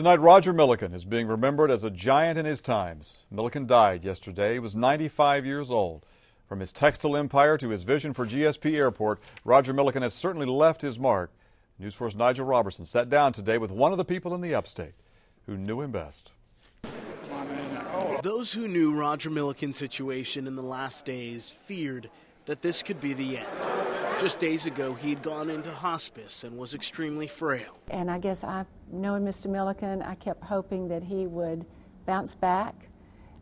Tonight, Roger Milliken is being remembered as a giant in his times. Milliken died yesterday. He was 95 years old. From his textile empire to his vision for GSP Airport, Roger Milliken has certainly left his mark. News 4's Nigel Robertson sat down today with one of the people in the upstate who knew him best. Those who knew Roger Milliken's situation in the last days feared that this could be the end. Just days ago, he'd gone into hospice and was extremely frail. And I guess I, knowing Mr. Milliken, I kept hoping that he would bounce back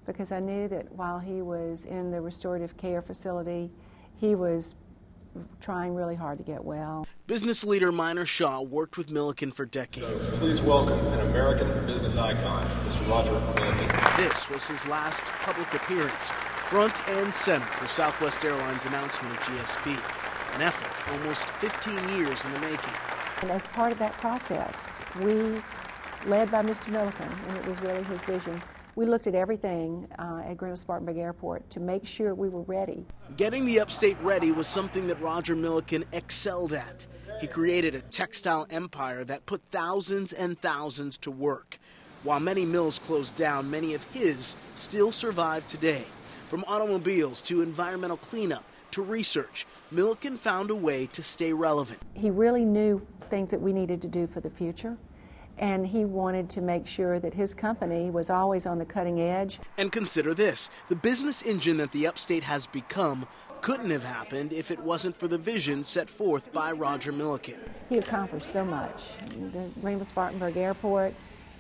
because I knew that while he was in the restorative care facility, he was trying really hard to get well. Business leader Minor Shaw worked with Milliken for decades. So please welcome an American business icon, Mr. Roger Milliken. This was his last public appearance, front and center for Southwest Airlines' announcement of GSP, an effort almost 15 years in the making. And as part of that process, we, led by Mr. Milliken, and it was really his vision, we looked at everything uh, at Greenville Spartanburg Airport to make sure we were ready. Getting the upstate ready was something that Roger Milliken excelled at. He created a textile empire that put thousands and thousands to work. While many mills closed down, many of his still survive today. From automobiles to environmental cleanup to research, Milliken found a way to stay relevant. He really knew things that we needed to do for the future and he wanted to make sure that his company was always on the cutting edge. And consider this the business engine that the upstate has become couldn't have happened if it wasn't for the vision set forth by Roger Milliken. He accomplished so much. The Greenville Spartanburg Airport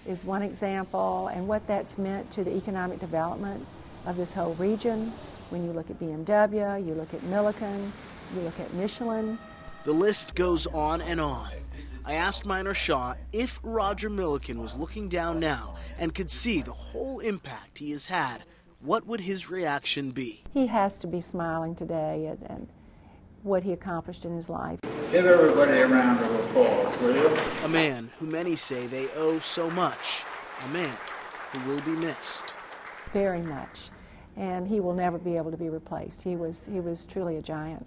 is one example, and what that's meant to the economic development of this whole region. When you look at BMW, you look at Milliken, you look at Michelin. The list goes on and on. I asked Minor Shaw if Roger Milliken was looking down now and could see the whole impact he has had, what would his reaction be? He has to be smiling today at, at what he accomplished in his life. Give everybody a round of applause, will you? A man who many say they owe so much. A man who will be missed. Very much. And he will never be able to be replaced. He was, he was truly a giant.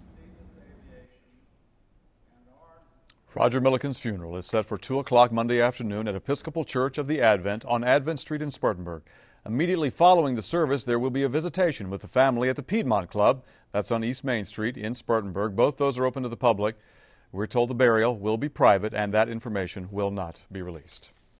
Roger Milliken's funeral is set for 2 o'clock Monday afternoon at Episcopal Church of the Advent on Advent Street in Spartanburg. Immediately following the service, there will be a visitation with the family at the Piedmont Club. That's on East Main Street in Spartanburg. Both those are open to the public. We're told the burial will be private and that information will not be released.